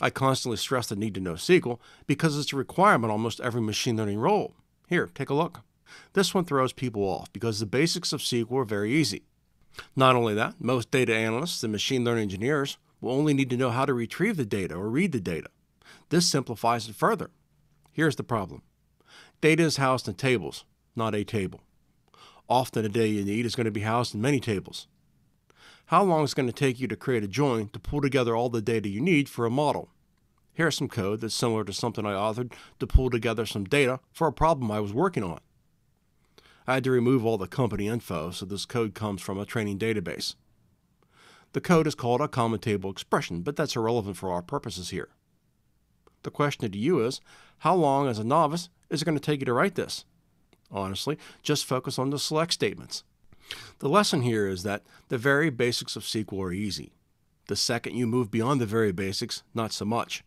I constantly stress the need to know SQL because it's a requirement almost every machine learning role. Here, take a look. This one throws people off because the basics of SQL are very easy. Not only that, most data analysts and machine learning engineers will only need to know how to retrieve the data or read the data. This simplifies it further. Here's the problem. Data is housed in tables, not a table. Often the data you need is going to be housed in many tables. How long is it going to take you to create a join to pull together all the data you need for a model? Here's some code that's similar to something I authored to pull together some data for a problem I was working on. I had to remove all the company info, so this code comes from a training database. The code is called a common table expression, but that's irrelevant for our purposes here. The question to you is, how long as a novice is it going to take you to write this? Honestly, just focus on the select statements. The lesson here is that the very basics of SQL are easy. The second you move beyond the very basics, not so much.